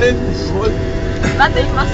れってすごい。待っています